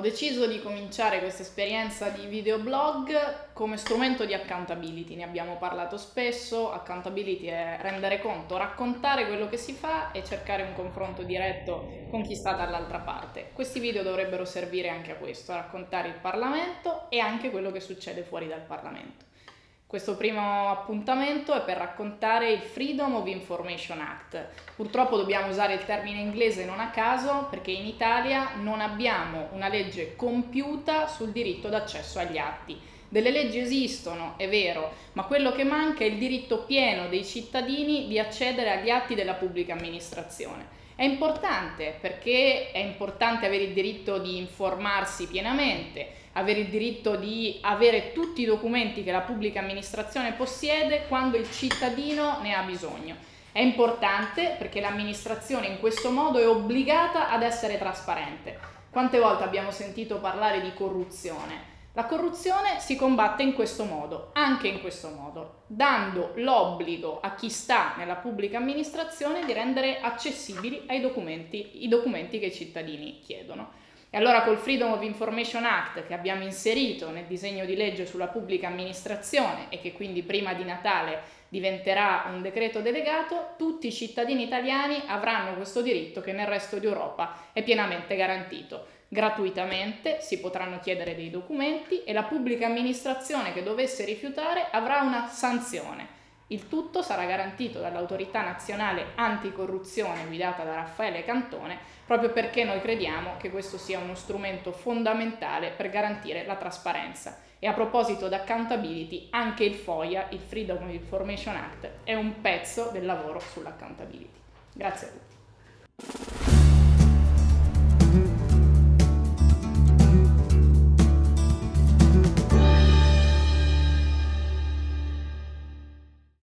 deciso di cominciare questa esperienza di videoblog come strumento di accountability, ne abbiamo parlato spesso, accountability è rendere conto, raccontare quello che si fa e cercare un confronto diretto con chi sta dall'altra parte. Questi video dovrebbero servire anche a questo, a raccontare il Parlamento e anche quello che succede fuori dal Parlamento. Questo primo appuntamento è per raccontare il Freedom of Information Act. Purtroppo dobbiamo usare il termine inglese non a caso perché in Italia non abbiamo una legge compiuta sul diritto d'accesso agli atti. Delle leggi esistono, è vero, ma quello che manca è il diritto pieno dei cittadini di accedere agli atti della pubblica amministrazione. È importante perché è importante avere il diritto di informarsi pienamente, avere il diritto di avere tutti i documenti che la pubblica amministrazione possiede quando il cittadino ne ha bisogno. È importante perché l'amministrazione in questo modo è obbligata ad essere trasparente. Quante volte abbiamo sentito parlare di corruzione? La corruzione si combatte in questo modo, anche in questo modo, dando l'obbligo a chi sta nella pubblica amministrazione di rendere accessibili documenti, i documenti che i cittadini chiedono. E allora col Freedom of Information Act che abbiamo inserito nel disegno di legge sulla pubblica amministrazione e che quindi prima di Natale diventerà un decreto delegato, tutti i cittadini italiani avranno questo diritto che nel resto d'Europa è pienamente garantito. Gratuitamente si potranno chiedere dei documenti e la pubblica amministrazione che dovesse rifiutare avrà una sanzione il tutto sarà garantito dall'autorità nazionale anticorruzione guidata da Raffaele Cantone, proprio perché noi crediamo che questo sia uno strumento fondamentale per garantire la trasparenza. E a proposito di accountability, anche il FOIA, il Freedom of Information Act, è un pezzo del lavoro sull'accountability. Grazie a tutti.